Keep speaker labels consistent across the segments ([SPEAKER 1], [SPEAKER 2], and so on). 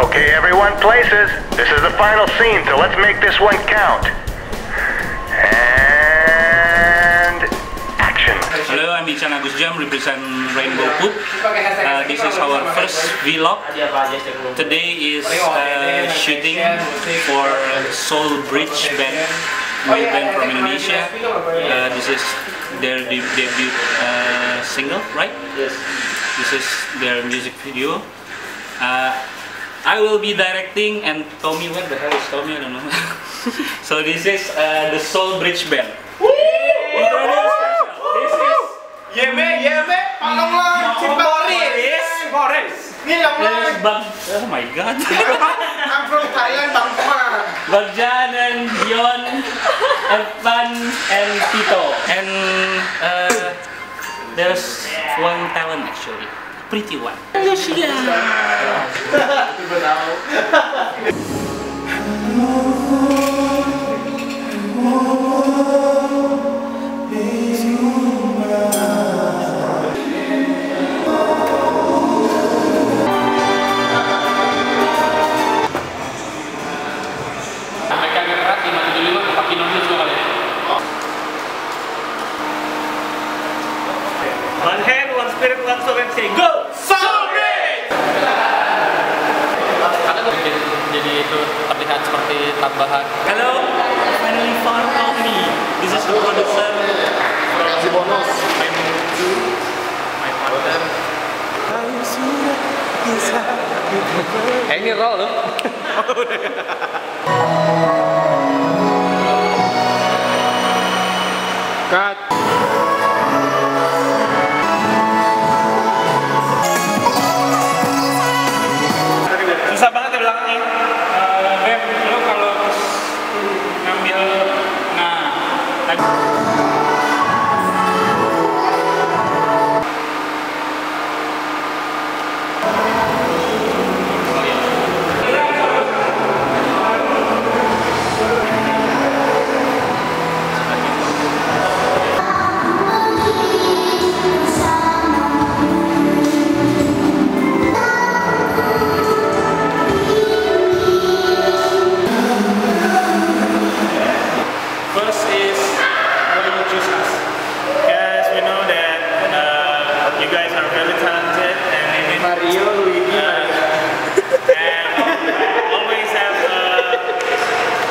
[SPEAKER 1] Okay, everyone, places. This is the final scene, so let's make this one count. And action.
[SPEAKER 2] Hello, I'm Ichan Agus Jam, represent Rainbow Poop. Uh, this is our first vlog. Today is uh, shooting for Soul Bridge Band, my band from Indonesia. Uh, this is their de- debut uh, single, right?
[SPEAKER 3] Yes.
[SPEAKER 2] This is their music video. I will be directing and Tommy, where the hell is Tommy? I don't know. so this is uh, the Soul Bridge Band. Introduce. This is
[SPEAKER 3] Yeme, Yeme, tolonglah, Cip Boris. Boris. Ini yang
[SPEAKER 2] This is Bang. Oh my God.
[SPEAKER 3] I'm from Thailand, Bang Kumar.
[SPEAKER 2] Bagjan and Dion, Evan and Tito. And uh, there's one talent actually. Pretty one. Mereka gerak 575 pakai nonton juga kali.
[SPEAKER 4] One hand, one spirit, one soul, and say go!
[SPEAKER 2] Seperti tambahan.
[SPEAKER 4] Hello, finally found Tommy. This is the producer from bonus. My my partner.
[SPEAKER 2] Eh ini roll loh.
[SPEAKER 3] Cut.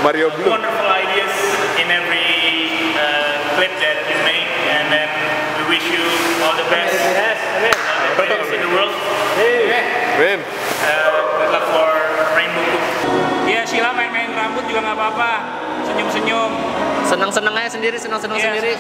[SPEAKER 3] Mario Blue.
[SPEAKER 5] wonderful ideas in every uh, clip that you make, and then we wish you all the best, all the best in the world.
[SPEAKER 3] Win.
[SPEAKER 5] Uh, good luck for Rainbow Cook.
[SPEAKER 4] Iya, Sheila main-main rambut juga nggak apa-apa. Senyum-senyum.
[SPEAKER 2] Senang-senang aja sendiri, senang-senang
[SPEAKER 4] Iya.
[SPEAKER 2] sendiri.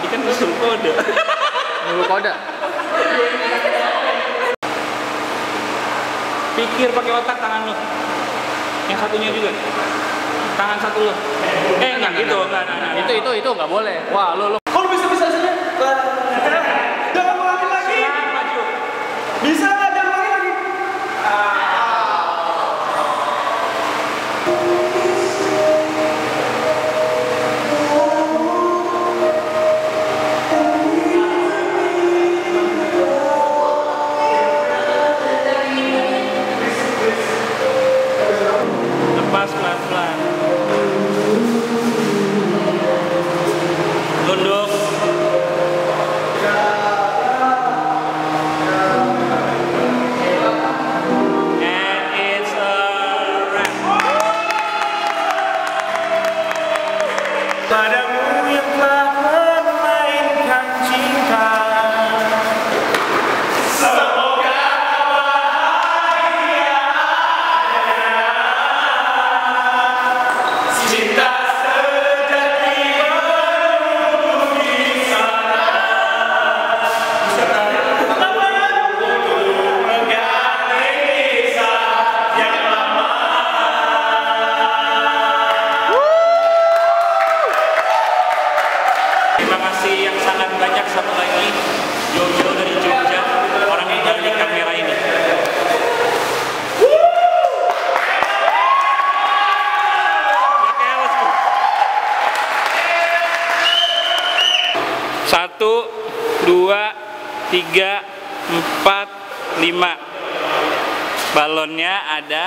[SPEAKER 2] Tadi
[SPEAKER 4] kan disuruh kode.
[SPEAKER 2] Nunggu kode.
[SPEAKER 4] Pikir pakai otak tangan lu. Yang satunya juga. Tangan satu lu. Eh, enggak gitu, enggak, enggak, enggak.
[SPEAKER 2] Itu itu itu nggak boleh. Wah, lu lu
[SPEAKER 3] Kok bisa bisa sini?
[SPEAKER 2] Dua, tiga, empat, lima. Balonnya ada